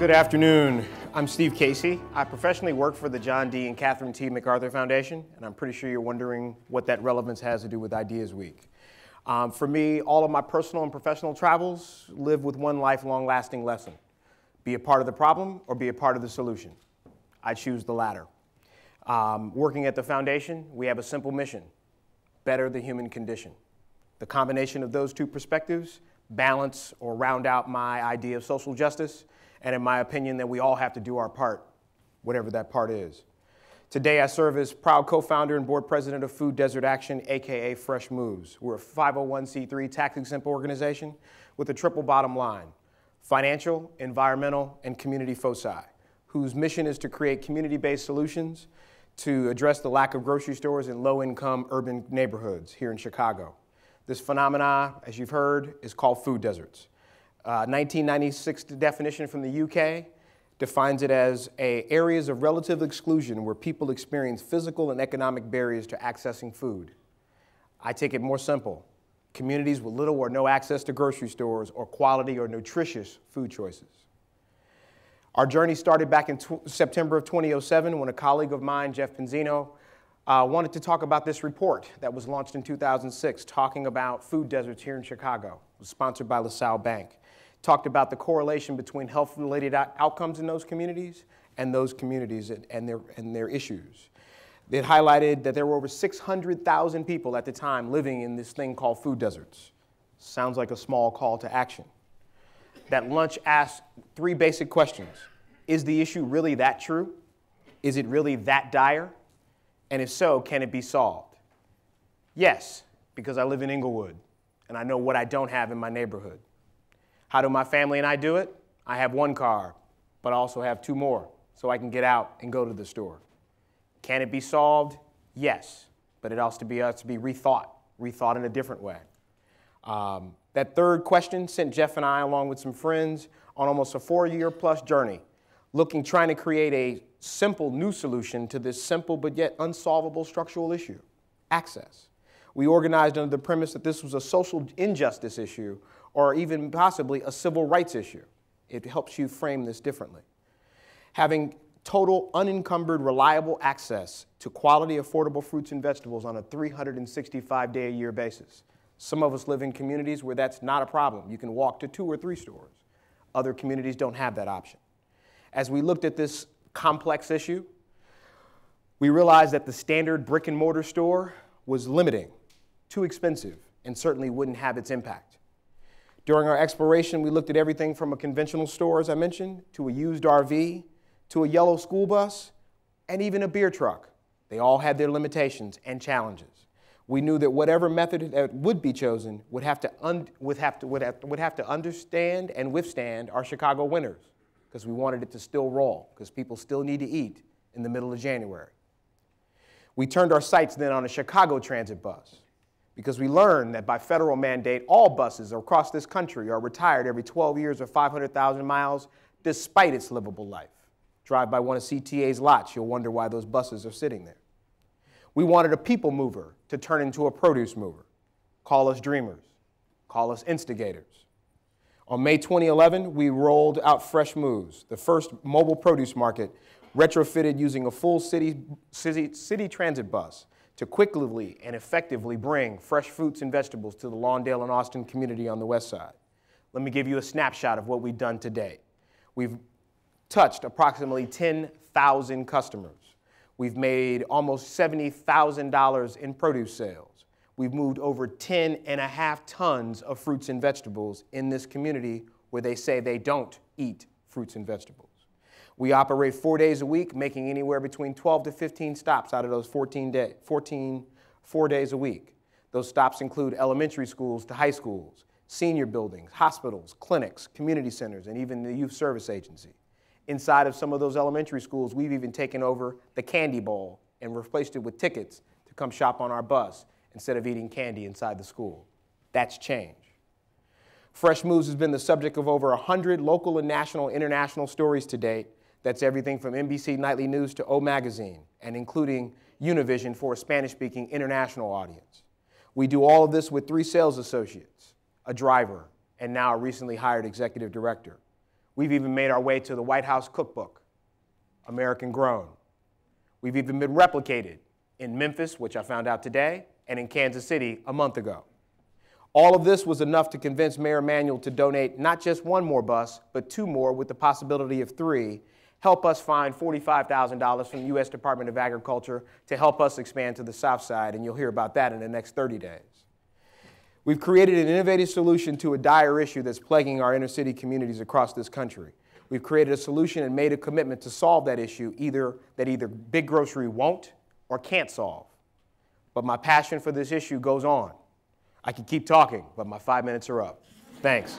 Good afternoon. I'm Steve Casey. I professionally work for the John D. and Catherine T. MacArthur Foundation, and I'm pretty sure you're wondering what that relevance has to do with Ideas Week. Um, for me, all of my personal and professional travels live with one lifelong lasting lesson be a part of the problem or be a part of the solution. I choose the latter. Um, working at the foundation, we have a simple mission better the human condition. The combination of those two perspectives balance or round out my idea of social justice, and in my opinion, that we all have to do our part, whatever that part is. Today, I serve as proud co founder and board president of Food Desert Action, aka Fresh Moves. We're a 501c3 tax exempt organization with a triple bottom line financial, environmental, and community foci, whose mission is to create community based solutions to address the lack of grocery stores in low income urban neighborhoods here in Chicago. This phenomena, as you've heard, is called food deserts. Uh, 1996 definition from the UK defines it as a, areas of relative exclusion where people experience physical and economic barriers to accessing food. I take it more simple communities with little or no access to grocery stores or quality or nutritious food choices. Our journey started back in September of 2007 when a colleague of mine, Jeff Penzino, uh, wanted to talk about this report that was launched in 2006 talking about food deserts here in Chicago. It was sponsored by LaSalle Bank. Talked about the correlation between health related outcomes in those communities and those communities and their, and their issues. It highlighted that there were over 600,000 people at the time living in this thing called food deserts. Sounds like a small call to action. That lunch asked three basic questions Is the issue really that true? Is it really that dire? And if so, can it be solved? Yes, because I live in Englewood and I know what I don't have in my neighborhood. How do my family and I do it? I have one car, but I also have two more so I can get out and go to the store. Can it be solved? Yes, but it has to be, has to be rethought, rethought in a different way. Um, that third question sent Jeff and I, along with some friends, on almost a four year plus journey, looking, trying to create a simple new solution to this simple but yet unsolvable structural issue access. We organized under the premise that this was a social injustice issue or even possibly a civil rights issue. It helps you frame this differently. Having total unencumbered, reliable access to quality, affordable fruits and vegetables on a 365 day a year basis. Some of us live in communities where that's not a problem. You can walk to two or three stores. Other communities don't have that option. As we looked at this complex issue, we realized that the standard brick and mortar store was limiting, too expensive, and certainly wouldn't have its impact. During our exploration, we looked at everything from a conventional store, as I mentioned, to a used RV, to a yellow school bus, and even a beer truck. They all had their limitations and challenges. We knew that whatever method that would be chosen would have to, would have to, would have, would have to understand and withstand our Chicago winters because we wanted it to still roll because people still need to eat in the middle of January. We turned our sights then on a Chicago transit bus because we learned that by federal mandate, all buses across this country are retired every 12 years or 500,000 miles despite its livable life drive by one of CTA's lots, you'll wonder why those buses are sitting there. We wanted a people mover to turn into a produce mover. Call us dreamers, call us instigators. On May 2011, we rolled out Fresh Moves, the first mobile produce market retrofitted using a full city, city, city transit bus to quickly and effectively bring fresh fruits and vegetables to the Lawndale and Austin community on the west side. Let me give you a snapshot of what we've done today. We've touched approximately 10,000 customers. We've made almost $70,000 in produce sales. We've moved over 10 and a half tons of fruits and vegetables in this community where they say they don't eat fruits and vegetables. We operate four days a week, making anywhere between 12 to 15 stops out of those 14 day, 14, four days a week. Those stops include elementary schools to high schools, senior buildings, hospitals, clinics, community centers, and even the youth service agency inside of some of those elementary schools, we've even taken over the candy bowl and replaced it with tickets to come shop on our bus instead of eating candy inside the school. That's change. Fresh Moves has been the subject of over 100 local and national international stories to date. That's everything from NBC Nightly News to O Magazine, and including Univision for a Spanish speaking international audience. We do all of this with three sales associates, a driver, and now a recently hired executive director. We've even made our way to the White House cookbook, American Grown. We've even been replicated in Memphis, which I found out today, and in Kansas City a month ago. All of this was enough to convince Mayor Emanuel to donate not just one more bus, but two more with the possibility of three, help us find $45,000 from the U.S. Department of Agriculture to help us expand to the South Side, and you'll hear about that in the next 30 days. We've created an innovative solution to a dire issue that's plaguing our inner city communities across this country. We've created a solution and made a commitment to solve that issue either that either big grocery won't or can't solve. But my passion for this issue goes on. I could keep talking, but my five minutes are up. Thanks.